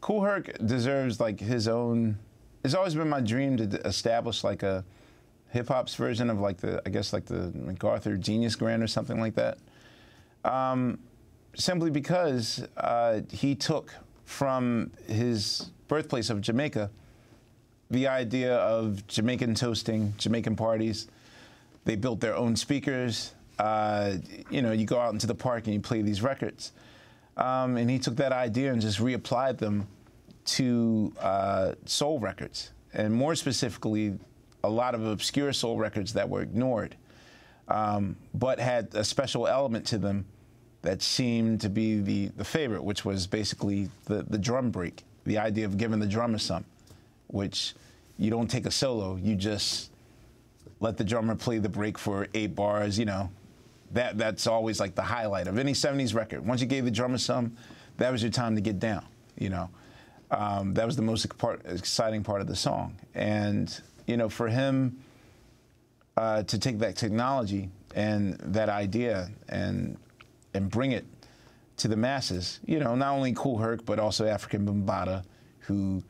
Kool Herc deserves like his own. It's always been my dream to establish like a hip hop's version of like the I guess like the MacArthur Genius Grant or something like that. Um, simply because uh, he took from his birthplace of Jamaica the idea of Jamaican toasting, Jamaican parties. They built their own speakers. Uh, you know, you go out into the park and you play these records. Um, and he took that idea and just reapplied them to uh, soul records, and more specifically, a lot of obscure soul records that were ignored, um, but had a special element to them that seemed to be the, the favorite, which was basically the, the drum break, the idea of giving the drummer some, which you don't take a solo, you just let the drummer play the break for eight bars, you know. That, that's always like the highlight of any 70s record. Once you gave the drummer some, that was your time to get down, you know. Um, that was the most part, exciting part of the song. And, you know, for him uh, to take that technology and that idea and, and bring it to the masses, you know, not only Kool Herc, but also African Bambaataa, who,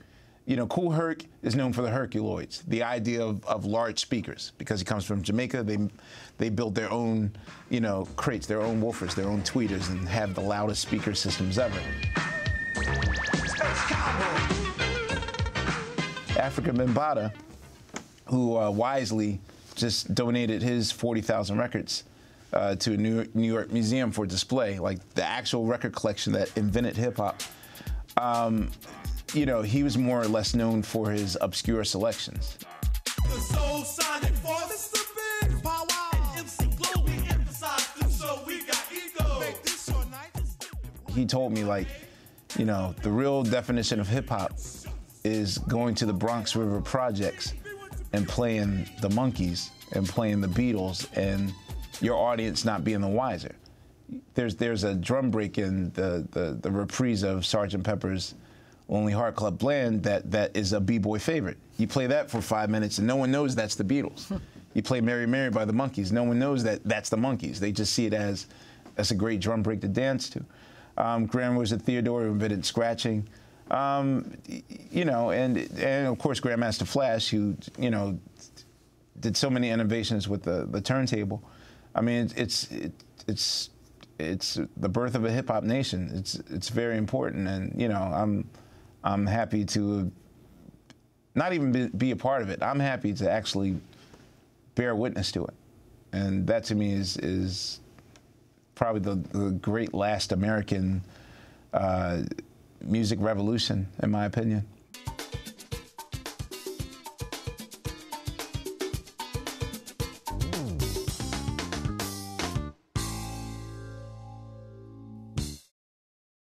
you know, Kool Herc is known for the Herculoids, the idea of, of large speakers, because he comes from Jamaica. They, they built their own, you know, crates, their own woofers, their own tweeters, and have the loudest speaker systems ever. Afrika Bambaataa, who uh, wisely just donated his 40,000 records uh, to a New York, New York, museum for display, like the actual record collection that invented hip hop. Um, you know, he was more or less known for his obscure selections. He told me, like, you know, the real definition of hip hop is going to the Bronx River Projects and playing the Monkees and playing the Beatles and your audience not being the wiser. There's there's a drum break in the, the, the reprise of Sgt. Pepper's Lonely Heart Club Band that, that is a b-boy favorite. You play that for five minutes and no one knows that's the Beatles. you play Mary Mary by the Monkees. No one knows that that's the Monkees. They just see it as that's a great drum break to dance to. Um, Grand Wizzard Theodore who invented scratching. Um, you know, and and of course Grandmaster Flash, who you know did so many innovations with the, the turntable. I mean, it's it, it's it's the birth of a hip hop nation. It's it's very important, and you know, I'm I'm happy to not even be, be a part of it. I'm happy to actually bear witness to it, and that to me is is probably the, the great last American uh, music revolution, in my opinion.